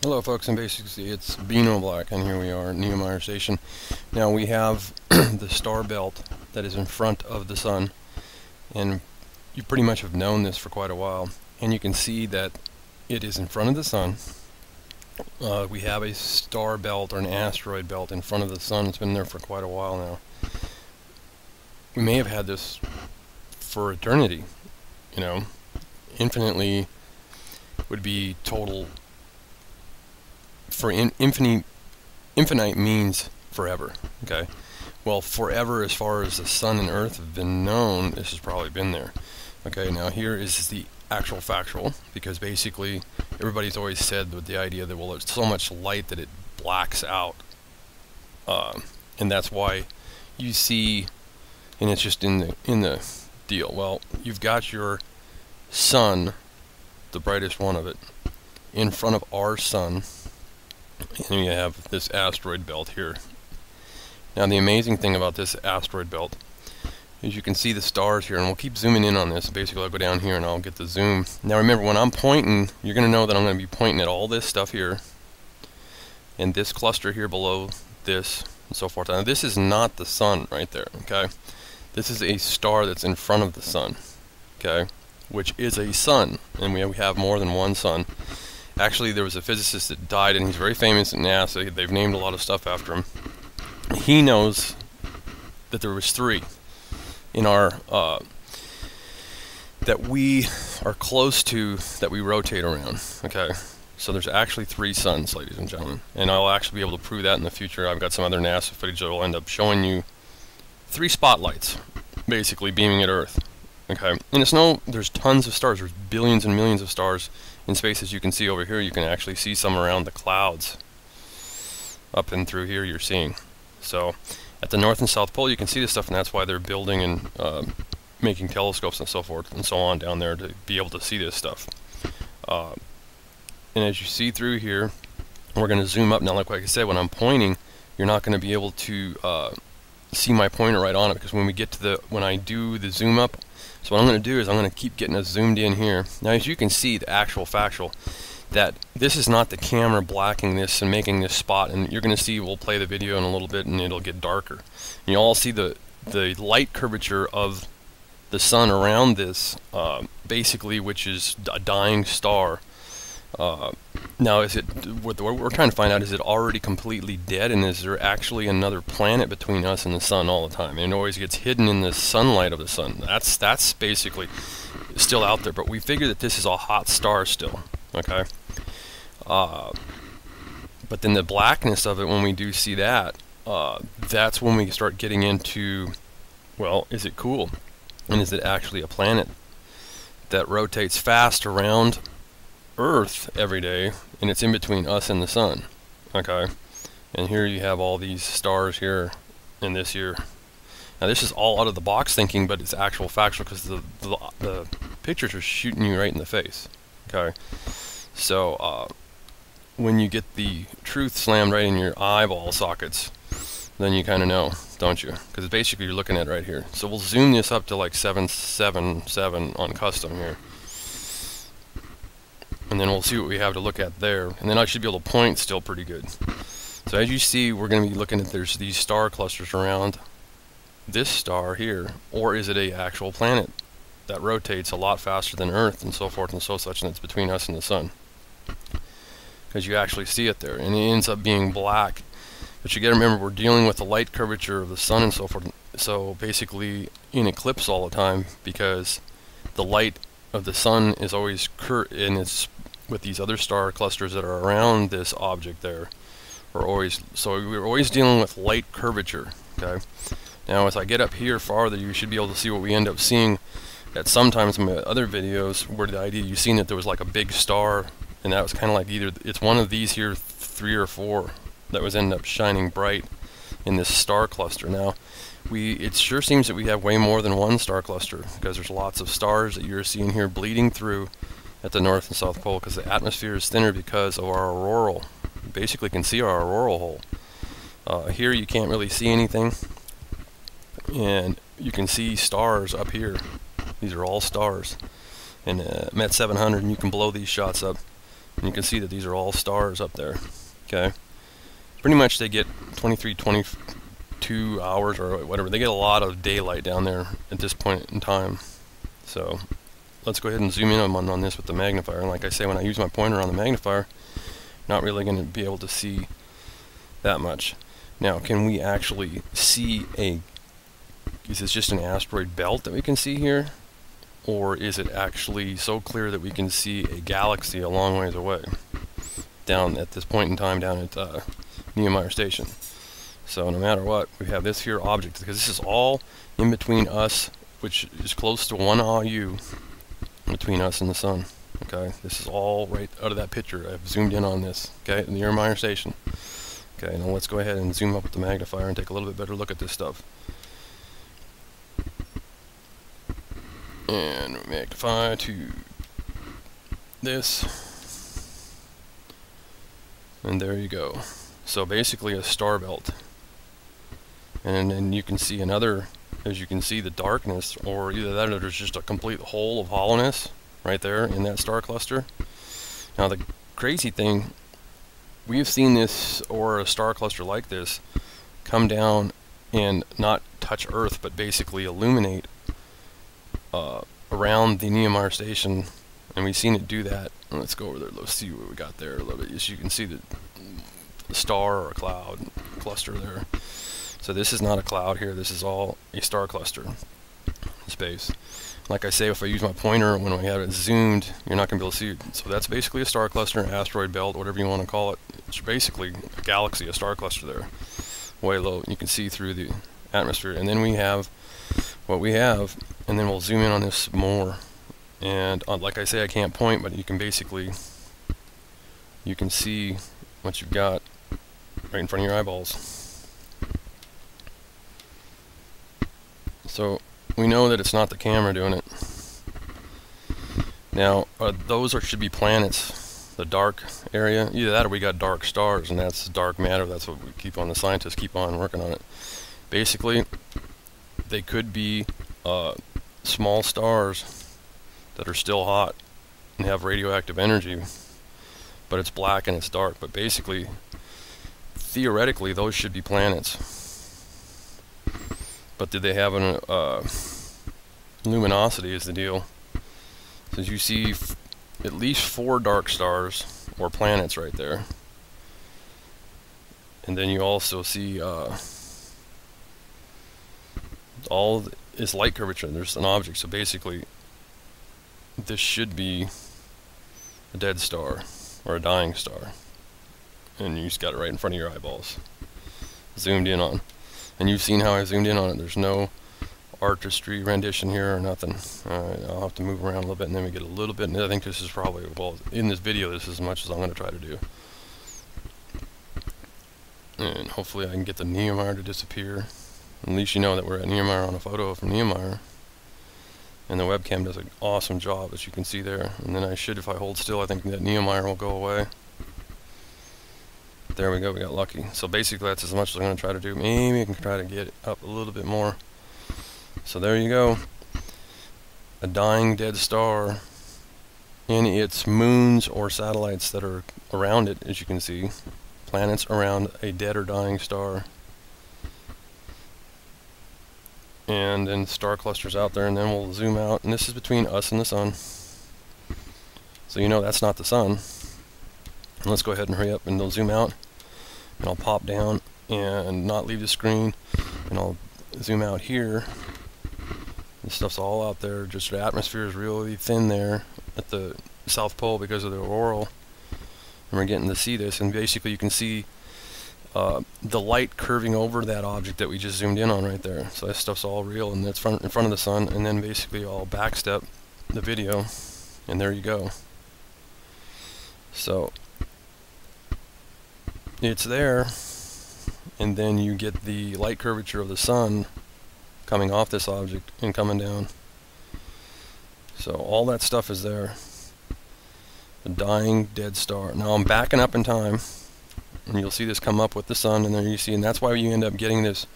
Hello folks, and basically it's Beano Black, and here we are at Nehemiah Station. Now we have the star belt that is in front of the sun, and you pretty much have known this for quite a while, and you can see that it is in front of the sun. Uh, we have a star belt or an asteroid belt in front of the sun. It's been there for quite a while now. We may have had this for eternity, you know, infinitely would be total for in, infinite infinite means forever. Okay. Well, forever as far as the sun and earth have been known, this has probably been there. Okay. Now here is the actual factual because basically everybody's always said with the idea that well, there's so much light that it blacks out, uh, and that's why you see, and it's just in the in the deal. Well, you've got your sun, the brightest one of it, in front of our sun and we have this asteroid belt here. Now the amazing thing about this asteroid belt is you can see the stars here, and we'll keep zooming in on this. Basically, I'll go down here and I'll get the zoom. Now remember, when I'm pointing, you're going to know that I'm going to be pointing at all this stuff here, and this cluster here below this, and so forth. Now this is not the sun right there, okay? This is a star that's in front of the sun, okay? Which is a sun, and we have more than one sun. Actually, there was a physicist that died, and he's very famous at NASA. They've named a lot of stuff after him. He knows that there was three in our uh, that we are close to that we rotate around. Okay, so there's actually three suns, ladies and gentlemen, and I'll actually be able to prove that in the future. I've got some other NASA footage that will end up showing you three spotlights, basically beaming at Earth. Okay, and it's no, there's tons of stars. There's billions and millions of stars in space. As you can see over here, you can actually see some around the clouds. Up and through here, you're seeing. So, at the North and South Pole, you can see this stuff, and that's why they're building and uh, making telescopes and so forth and so on down there to be able to see this stuff. Uh, and as you see through here, we're going to zoom up now. Like, like I said, when I'm pointing, you're not going to be able to uh, see my pointer right on it because when we get to the when I do the zoom up so what I'm going to do is I'm going to keep getting us zoomed in here. Now as you can see the actual factual that this is not the camera blacking this and making this spot and you're going to see we'll play the video in a little bit and it'll get darker. And you'll all see the the light curvature of the sun around this uh, basically which is a dying star uh, now, is it what we're trying to find out? Is it already completely dead, and is there actually another planet between us and the sun all the time? And it always gets hidden in the sunlight of the sun. That's that's basically still out there, but we figure that this is a hot star still. Okay. Uh, but then the blackness of it, when we do see that, uh, that's when we start getting into, well, is it cool, and is it actually a planet that rotates fast around Earth every day, and it's in between us and the sun. Okay, and here you have all these stars here in this year. Now this is all out of the box thinking, but it's actual factual because the, the, the pictures are shooting you right in the face. Okay, so uh, when you get the truth slammed right in your eyeball sockets, then you kind of know, don't you? Because basically you're looking at right here. So we'll zoom this up to like 777 on custom here and then we'll see what we have to look at there. And then I should be able to point still pretty good. So as you see we're going to be looking at there's these star clusters around this star here or is it a actual planet that rotates a lot faster than Earth and so forth and so such and it's between us and the sun? Because you actually see it there and it ends up being black. But you got to remember we're dealing with the light curvature of the sun and so forth so basically in eclipse all the time because the light of the sun is always cur in its with these other star clusters that are around this object there. We're always so we're always dealing with light curvature. Okay. Now as I get up here farther, you should be able to see what we end up seeing. That sometimes in my other videos, where the idea you've seen that there was like a big star, and that was kind of like either it's one of these here, three or four, that was end up shining bright in this star cluster. Now, we it sure seems that we have way more than one star cluster because there's lots of stars that you're seeing here bleeding through at the North and South Pole because the atmosphere is thinner because of our auroral. You basically can see our auroral hole. Uh, here you can't really see anything and you can see stars up here. These are all stars. And uh, I'm at 700 and you can blow these shots up And you can see that these are all stars up there. Okay. Pretty much they get 23, 22 hours or whatever. They get a lot of daylight down there at this point in time. So let's go ahead and zoom in on, on this with the magnifier. And like I say, when I use my pointer on the magnifier, not really going to be able to see that much. Now, can we actually see a, is this just an asteroid belt that we can see here? Or is it actually so clear that we can see a galaxy a long ways away? Down at this point in time down at uh, Station. So no matter what, we have this here object, because this is all in between us, which is close to one AU between us and the sun. Okay, this is all right out of that picture. I've zoomed in on this. Okay, in the Neumayer Station. Okay, now let's go ahead and zoom up with the magnifier and take a little bit better look at this stuff. And magnify to this. And there you go. So basically a star belt. And then you can see another, as you can see the darkness, or either that or there's just a complete hole of hollowness right there in that star cluster. Now the crazy thing we've seen this or a star cluster like this come down and not touch Earth, but basically illuminate uh, around the Neumayer station, and we've seen it do that. Let's go over there. Let's see what we got there a little bit. As you can see, the, star or cloud cluster there. So this is not a cloud here. This is all a star cluster space. Like I say, if I use my pointer when I have it zoomed, you're not going to be able to see it. So that's basically a star cluster, an asteroid belt, whatever you want to call it. It's basically a galaxy, a star cluster there, way low. You can see through the atmosphere. And then we have what we have, and then we'll zoom in on this more. And uh, like I say, I can't point, but you can basically, you can see what you've got right in front of your eyeballs. So we know that it's not the camera doing it. Now, uh, those are, should be planets, the dark area. Either that or we got dark stars, and that's dark matter. That's what we keep on, the scientists keep on working on it. Basically, they could be uh, small stars that are still hot and have radioactive energy, but it's black and it's dark. But basically, theoretically, those should be planets. But did they have an uh, luminosity is the deal. Since you see at least four dark stars or planets right there. And then you also see uh, all is light curvature. There's an object. So basically, this should be a dead star or a dying star. And you just got it right in front of your eyeballs. Zoomed in on. And you've seen how I zoomed in on it. There's no artistry rendition here or nothing. Alright, I'll have to move around a little bit and then we get a little bit. And I think this is probably, well, in this video, this is as much as I'm going to try to do. And hopefully I can get the Neumayer to disappear. At least you know that we're at Neumayer on a photo from Neumayer. And the webcam does an awesome job, as you can see there. And then I should, if I hold still, I think that Neumayer will go away. There we go, we got lucky. So basically that's as much as I'm going to try to do. Maybe I can try to get it up a little bit more. So there you go. A dying dead star and its moons or satellites that are around it, as you can see. Planets around a dead or dying star. And then star clusters out there, and then we'll zoom out. And this is between us and the sun. So you know that's not the sun. Let's go ahead and hurry up and they'll zoom out and I'll pop down and not leave the screen and I'll zoom out here. This stuff's all out there. Just the atmosphere is really thin there at the South Pole because of the auroral. And we're getting to see this and basically you can see uh, the light curving over that object that we just zoomed in on right there. So that stuff's all real and that's front, in front of the sun and then basically I'll backstep the video and there you go. So it's there and then you get the light curvature of the sun coming off this object and coming down. So all that stuff is there. A dying dead star. Now I'm backing up in time and you'll see this come up with the sun and there you see and that's why you end up getting this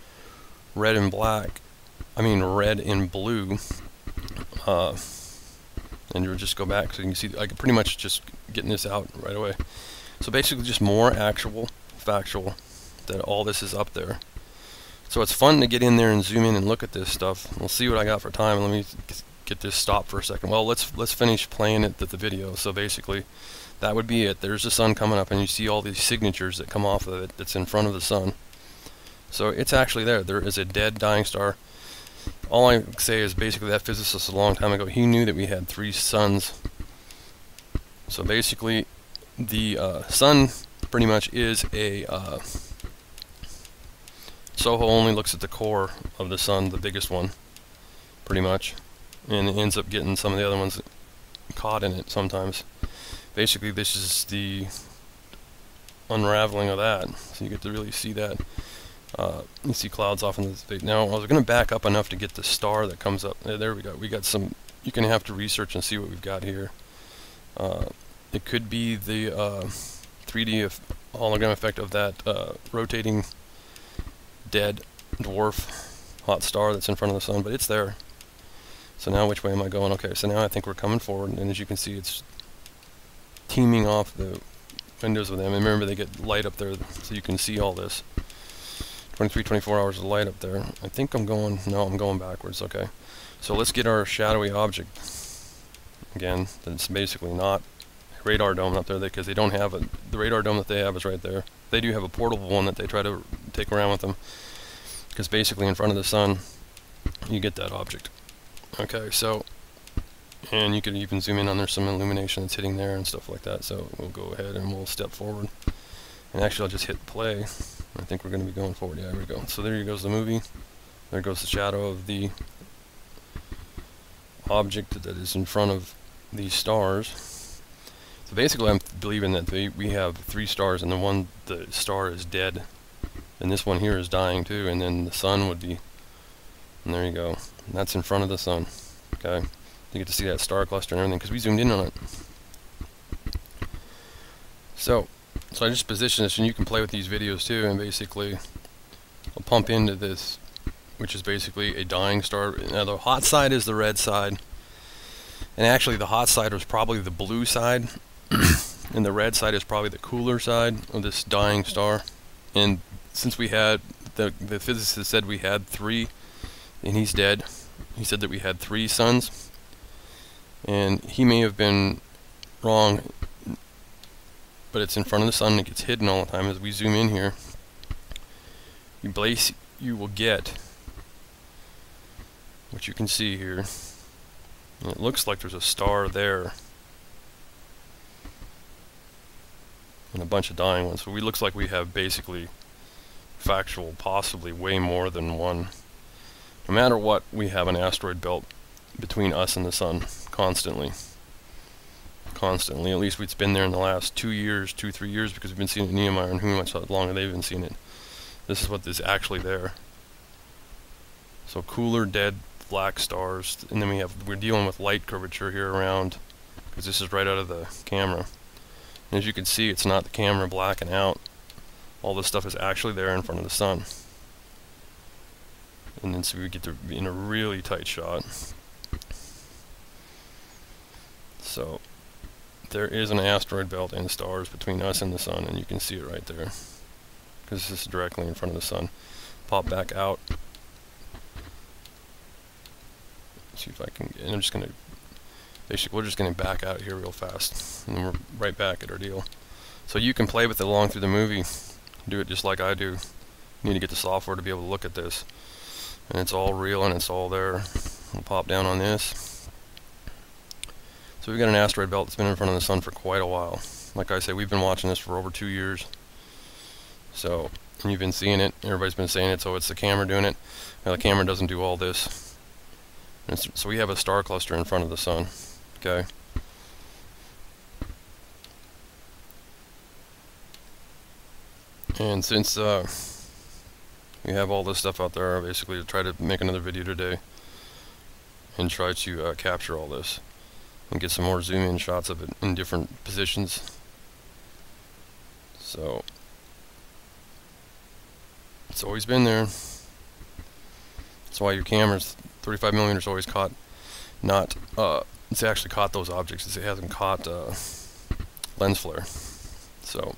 red and black I mean red and blue uh, and you'll just go back so you can see I can pretty much just getting this out right away so basically just more actual factual that all this is up there. So it's fun to get in there and zoom in and look at this stuff. We'll see what I got for time. Let me get this stopped for a second. Well let's let's finish playing it the, the video. So basically that would be it. There's the sun coming up and you see all these signatures that come off of it that's in front of the sun. So it's actually there. There is a dead dying star. All I say is basically that physicist a long time ago, he knew that we had three suns. So basically, the uh, sun pretty much is a uh, SOHO only looks at the core of the sun, the biggest one, pretty much, and it ends up getting some of the other ones caught in it sometimes. Basically, this is the unraveling of that, so you get to really see that. Uh, you see clouds off in the space. Now, I was going to back up enough to get the star that comes up. There we go. We got some. You can have to research and see what we've got here. Uh, it could be the 3D uh, hologram effect of that uh, rotating dead dwarf hot star that's in front of the sun, but it's there. So now which way am I going? Okay, so now I think we're coming forward, and as you can see, it's teaming off the windows with them. And remember, they get light up there, so you can see all this. 23, 24 hours of light up there. I think I'm going, no, I'm going backwards, okay. So let's get our shadowy object. Again, that's basically not radar dome up there because they don't have a, the radar dome that they have is right there. They do have a portable one that they try to take around with them because basically in front of the sun you get that object. Okay, so, and you can even zoom in on there's some illumination that's hitting there and stuff like that, so we'll go ahead and we'll step forward. And actually I'll just hit play I think we're going to be going forward. Yeah, there we go. So there you goes the movie. There goes the shadow of the object that is in front of these stars. So basically I'm believing that they, we have three stars and the one, the star is dead. And this one here is dying too, and then the sun would be, and there you go. And that's in front of the sun. Okay, you get to see that star cluster and everything because we zoomed in on it. So, so I just position this and you can play with these videos too and basically I'll pump into this which is basically a dying star. Now the hot side is the red side and actually the hot side was probably the blue side and the red side is probably the cooler side of this dying star. And since we had the, the physicist said we had three and he's dead. He said that we had three suns. And he may have been wrong but it's in front of the sun and it gets hidden all the time as we zoom in here. You place you will get what you can see here and it looks like there's a star there and a bunch of dying ones so we looks like we have basically factual possibly way more than one no matter what we have an asteroid belt between us and the sun constantly constantly. At least it's been there in the last two years, two, three years, because we've been seeing it in Nehemiah, and who much longer they've been seeing it. This is what is actually there. So cooler, dead, black stars, and then we have we're dealing with light curvature here around, because this is right out of the camera. As you can see, it's not the camera blacking out. All this stuff is actually there in front of the sun. And then so we get to be in a really tight shot. So there is an asteroid belt and stars between us and the sun, and you can see it right there. Because this is directly in front of the sun. Pop back out. see if I can, and I'm just going to, we're just going to back out here real fast, and we're right back at our deal. So you can play with it along through the movie, do it just like I do. You need to get the software to be able to look at this. And it's all real and it's all there. We'll pop down on this. So we've got an asteroid belt that's been in front of the sun for quite a while. Like I said, we've been watching this for over two years. So, you've been seeing it, everybody's been saying it, so it's the camera doing it. Now the camera doesn't do all this. so we have a star cluster in front of the sun. Okay. And since uh, we have all this stuff out there, I basically try to make another video today and try to uh, capture all this and get some more zoom in shots of it in different positions. So it's always been there. That's why your cameras 35 millimeters always caught not uh, it's actually caught those objects. It hasn't caught uh, lens flare. So